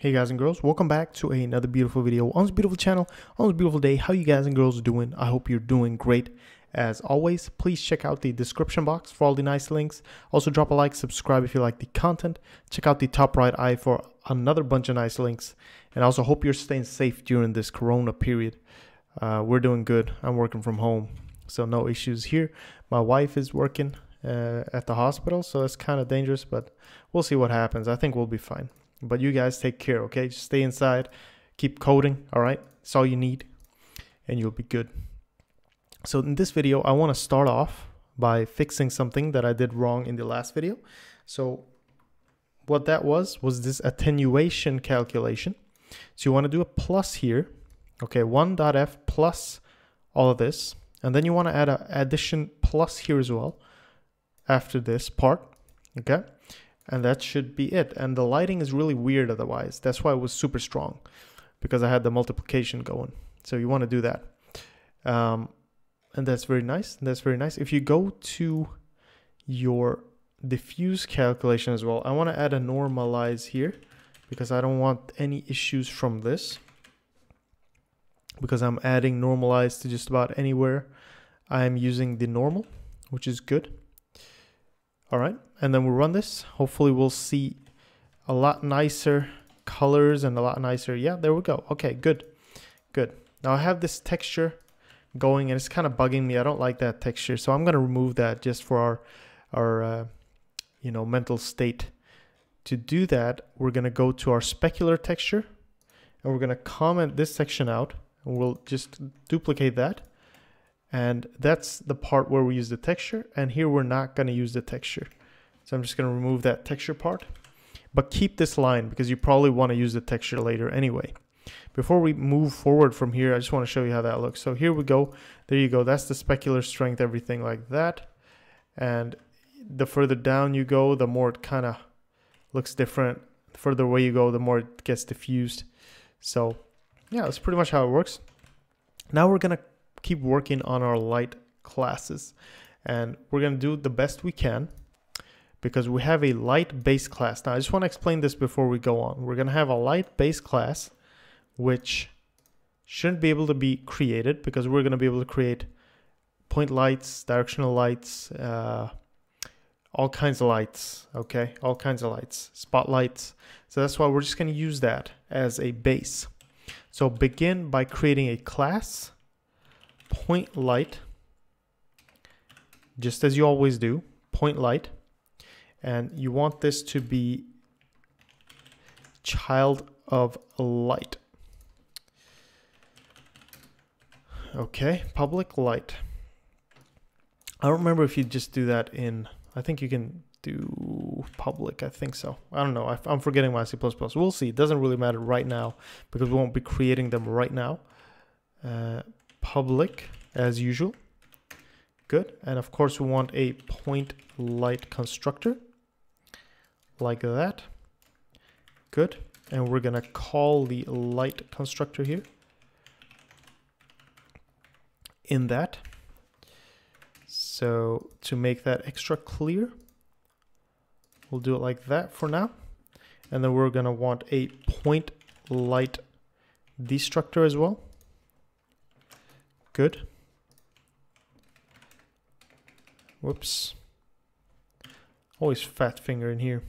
Hey guys and girls, welcome back to another beautiful video on this beautiful channel, on this beautiful day. How you guys and girls doing? I hope you're doing great. As always, please check out the description box for all the nice links. Also drop a like, subscribe if you like the content. Check out the top right eye for another bunch of nice links. And also hope you're staying safe during this corona period. Uh, we're doing good. I'm working from home, so no issues here. My wife is working uh, at the hospital, so it's kind of dangerous, but we'll see what happens. I think we'll be fine. But you guys take care, okay? Just stay inside, keep coding, all right? That's all you need, and you'll be good. So in this video, I want to start off by fixing something that I did wrong in the last video. So what that was, was this attenuation calculation. So you want to do a plus here, okay, 1.f plus all of this, and then you want to add an addition plus here as well after this part, okay? And that should be it. And the lighting is really weird otherwise. That's why it was super strong because I had the multiplication going. So you want to do that. Um, and that's very nice. That's very nice. If you go to your diffuse calculation as well, I want to add a normalize here because I don't want any issues from this because I'm adding normalize to just about anywhere I'm using the normal, which is good. All right, and then we'll run this. Hopefully we'll see a lot nicer colors and a lot nicer. Yeah, there we go. Okay, good, good. Now I have this texture going and it's kind of bugging me. I don't like that texture. So I'm going to remove that just for our, our uh, you know, mental state. To do that, we're going to go to our specular texture and we're going to comment this section out and we'll just duplicate that and that's the part where we use the texture and here we're not going to use the texture. So I'm just going to remove that texture part. But keep this line because you probably want to use the texture later anyway. Before we move forward from here I just want to show you how that looks. So here we go. There you go. That's the specular strength everything like that. And the further down you go the more it kind of looks different. The further away you go the more it gets diffused. So yeah that's pretty much how it works. Now we're going to keep working on our light classes and we're going to do the best we can because we have a light base class. Now I just want to explain this before we go on. We're going to have a light base class which shouldn't be able to be created because we're going to be able to create point lights, directional lights, uh, all kinds of lights, okay? All kinds of lights, spotlights. So that's why we're just going to use that as a base. So begin by creating a class point light, just as you always do, point light, and you want this to be child of light. Okay, public light. I don't remember if you just do that in, I think you can do public, I think so. I don't know, I, am forgetting my C++. We'll see, it doesn't really matter right now because we won't be creating them right now. Uh, public as usual. Good. And of course, we want a point light constructor like that. Good. And we're going to call the light constructor here in that. So to make that extra clear, we'll do it like that for now. And then we're going to want a point light destructor as well. Good. Whoops. Always fat finger in here.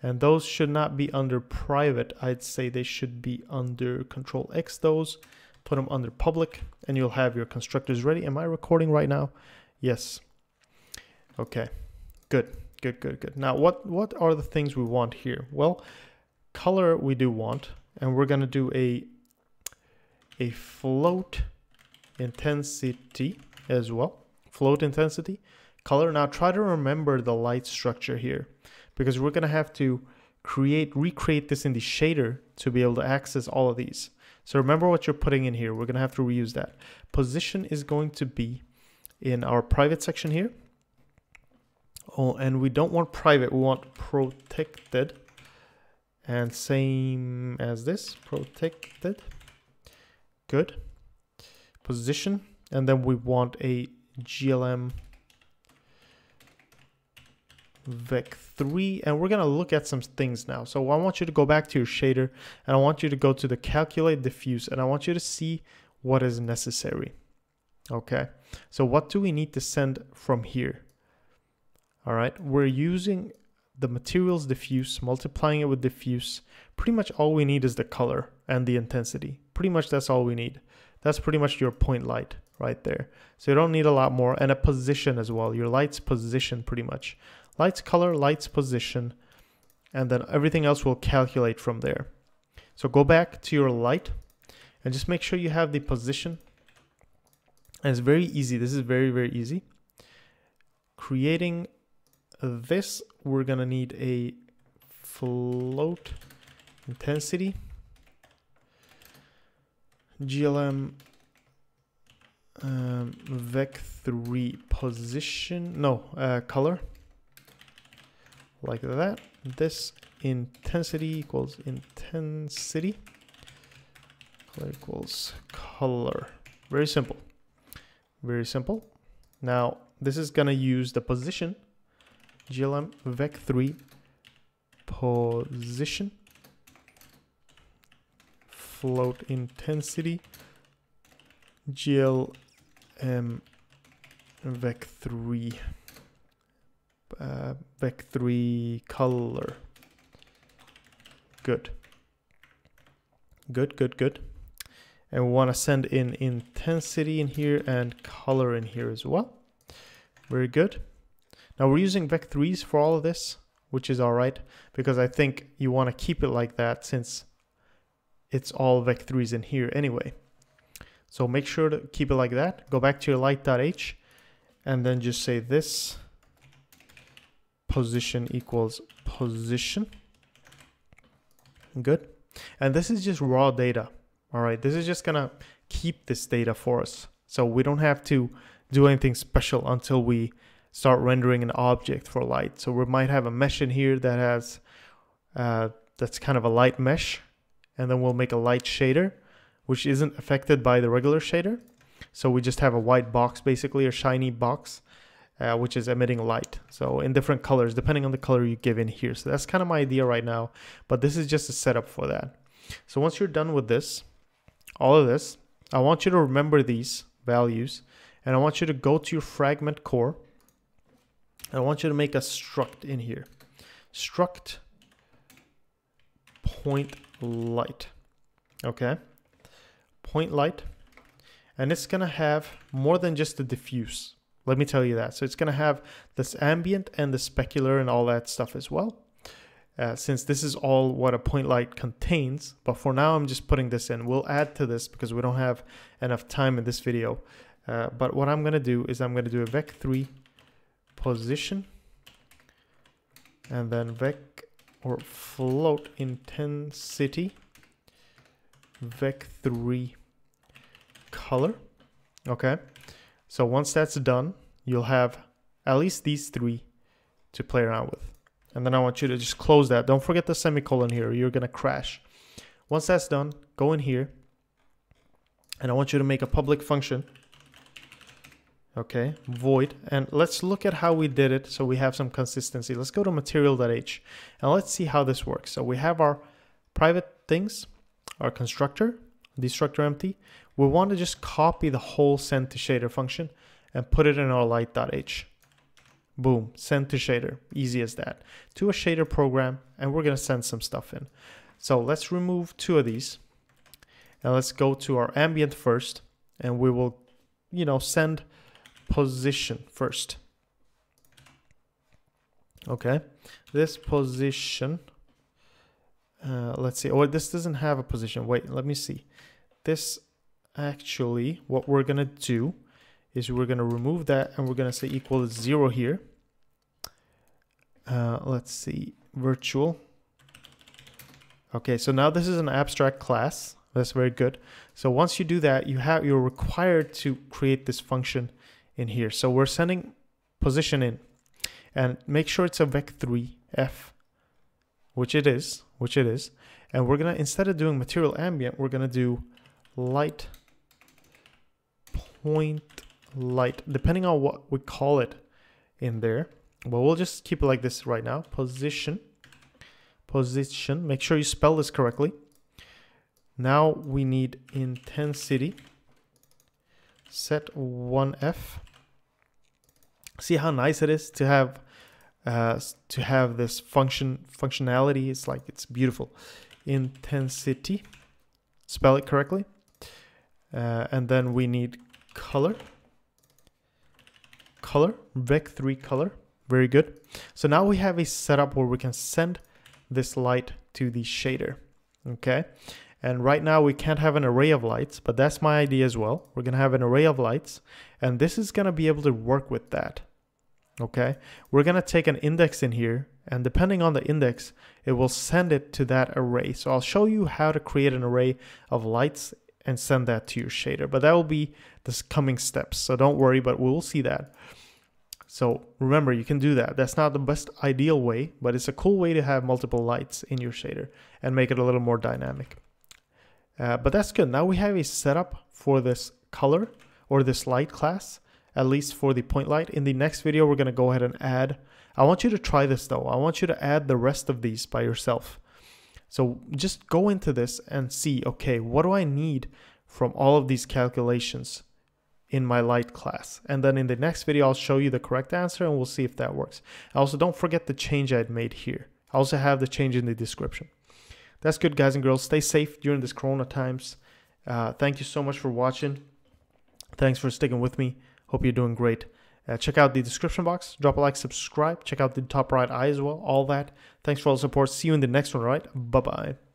And those should not be under private. I'd say they should be under control X those. Put them under public and you'll have your constructors ready. Am I recording right now? Yes. Okay. Good. Good, good, good. Now, what, what are the things we want here? Well, color we do want, and we're going to do a, a float intensity as well float intensity, color. Now try to remember the light structure here because we're going to have to create, recreate this in the shader to be able to access all of these. So remember what you're putting in here. We're going to have to reuse that. Position is going to be in our private section here. Oh, and we don't want private, we want protected. And same as this, protected. Good. Position. And then we want a GLM vec3 and we're going to look at some things now. So i want you to go back to your shader and i want you to go to the calculate diffuse and i want you to see what is necessary okay? So what do we need to send from here? All right we're using the materials diffuse multiplying it with diffuse. Pretty much all we need is the color and the intensity. Pretty much that's all we need that's pretty much your point light right there so you don't need a lot more and a position as well your light's position pretty much lights color, lights position, and then everything else will calculate from there. So go back to your light and just make sure you have the position. And it's very easy. This is very, very easy. Creating this, we're going to need a float intensity. GLM um, vec3 position, no, uh, color like that. This intensity equals intensity color equals color. Very simple. Very simple. Now, this is to use the position glm vec3 position float intensity glm vec3 uh, vec3 color. Good. Good, good, good. And we want to send in intensity in here and color in here as well. Very good. Now we're using vec3s for all of this, which is all right, because I think you want to keep it like that since it's all vec3s in here anyway. So make sure to keep it like that. Go back to your light.h and then just say this position equals position. Good. And this is just raw data. All right. This is just going to keep this data for us. So we don't have to do anything special until we start rendering an object for light. So we might have a mesh in here that has, uh, that's kind of a light mesh. And then we'll make a light shader, which isn't affected by the regular shader. So we just have a white box, basically a shiny box uh, which is emitting light. So in different colors, depending on the color you give in here. So that's kind of my idea right now, but this is just a setup for that. So once you're done with this, all of this, I want you to remember these values and I want you to go to your fragment core. I want you to make a struct in here. Struct point light. Okay. Point light. And it's going to have more than just the diffuse. Let me tell you that. So it's going to have this ambient and the specular and all that stuff as well. Uh, since this is all what a point light contains, but for now I'm just putting this in. We'll add to this because we don't have enough time in this video. Uh, but what I'm going to do is I'm going to do a vec3 position and then vec or float intensity vec3 color. Okay. So once that's done, you'll have at least these three to play around with. And then I want you to just close that. Don't forget the semicolon here. You're to crash. Once that's done, go in here. And I want you to make a public function. Okay, void. And let's look at how we did it so we have some consistency. Let's go to material.h and let's see how this works. So we have our private things, our constructor, destructor empty we want to just copy the whole send to shader function and put it in our light.h. Boom, send to shader, easy as that. To a shader program, and we're gonna send some stuff in. So let's remove two of these, and let's go to our ambient first, and we will, you know, send position first. Okay, this position, uh, let's see, oh, this doesn't have a position. Wait, let me see. This actually what we're gonna do is we're gonna remove that and we're gonna say equal zero here. Uh, let's see, virtual. Okay, so now this is an abstract class. That's very good. So once you do that, you have you're required to create this function in here. So we're sending position in and make sure it's a vec3 f, which it is, which it is. And we're gonna instead of doing material ambient, we're gonna do light point light, depending on what we call it in there, but we'll just keep it like this right now. Position, position. Make sure you spell this correctly. Now we need intensity. Set 1F. See how nice it is to have uh, to have this function functionality. It's like it's beautiful. Intensity. Spell it correctly. Uh, and then we need color. Color, Vec3 color. Very good. So now we have a setup where we can send this light to the shader. Okay. And right now we can't have an array of lights, but that's my idea as well. We're going to have an array of lights and this is going to be able to work with that. Okay. We're going to take an index in here and depending on the index, it will send it to that array. So I'll show you how to create an array of lights and send that to your shader. But that will be the coming steps. So don't worry, but we'll see that. So remember, you can do that. That's not the best ideal way, but it's a cool way to have multiple lights in your shader and make it a little more dynamic. Uh, but that's good. Now we have a setup for this color or this light class, at least for the point light. In the next video, we're going to go ahead and add. I want you to try this though. I want you to add the rest of these by yourself. So just go into this and see, okay, what do I need from all of these calculations in my light class? And then in the next video, I'll show you the correct answer and we'll see if that works. Also, don't forget the change I'd made here. I also have the change in the description. That's good, guys and girls. Stay safe during this Corona times. Uh, thank you so much for watching. Thanks for sticking with me. Hope you're doing great. Uh, check out the description box. Drop a like, subscribe. Check out the top right eye as well. All that. Thanks for all the support. See you in the next one, right? Bye bye.